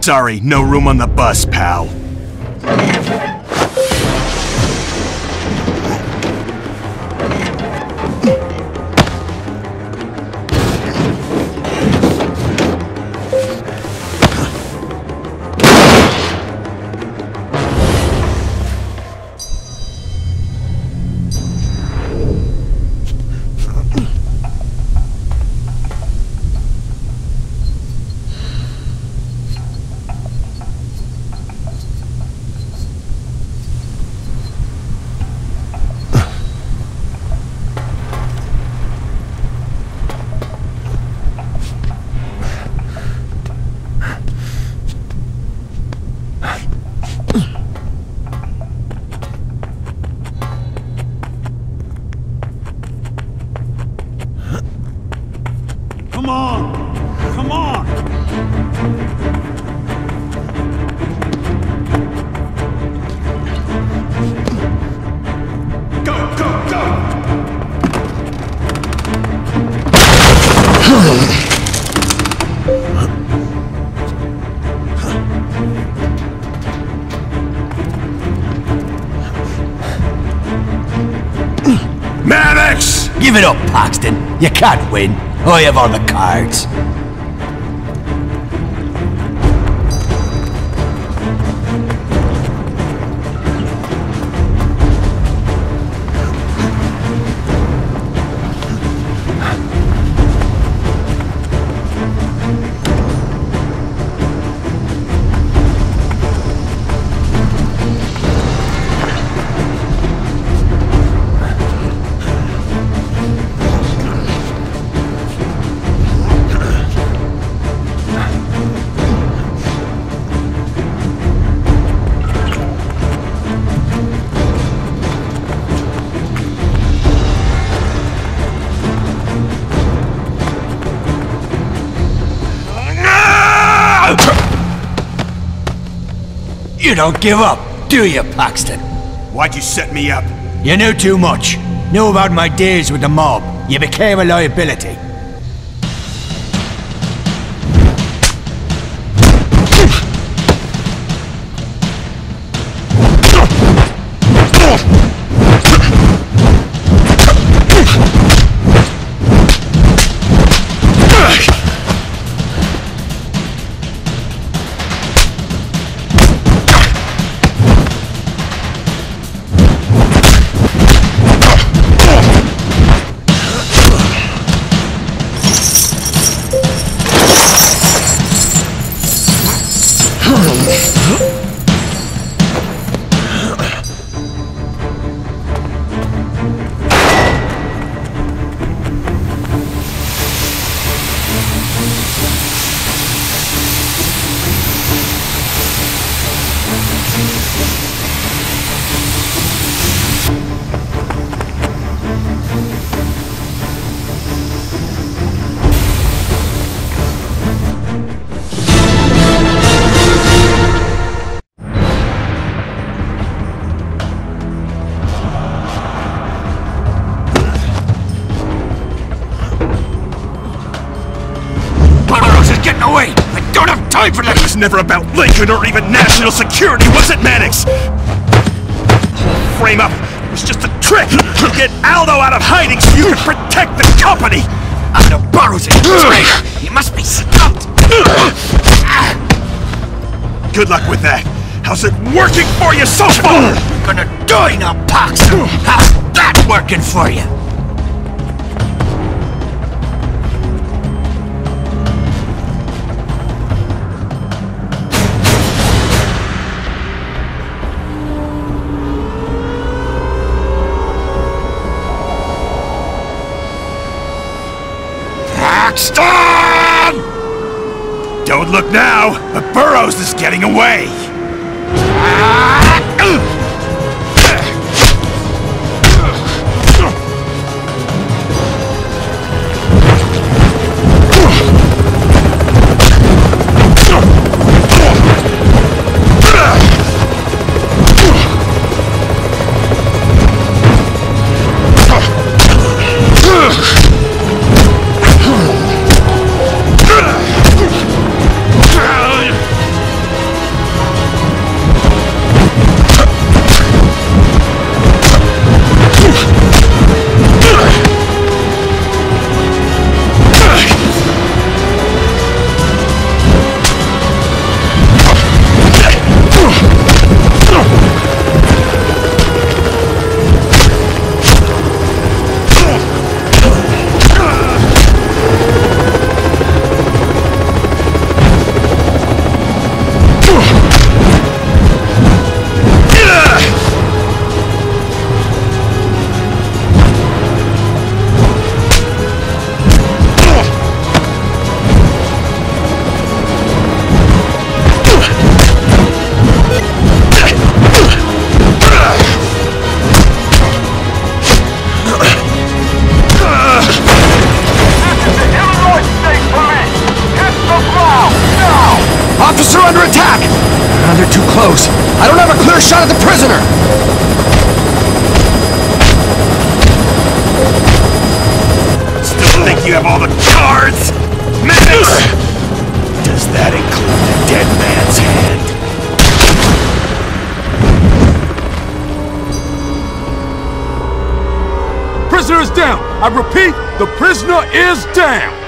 Sorry, no room on the bus, pal. Give it up, Paxton. You can't win. I have all the cards. You don't give up, do you, Paxton? Why'd you set me up? You knew too much. Knew about my days with the mob. You became a liability. Away! I don't have time for that! It was never about Lincoln or even national security, was it, Maddox? Frame up It was just a trick to get Aldo out of hiding so you could protect the company! Aldo Burrows is a traitor! He must be stopped! Good luck with that. How's it working for you so far? You're gonna die now, Pax! How's that working for you? Look now, but Burrows is getting away. Burrows! Prisoner is down! I repeat, the prisoner is down!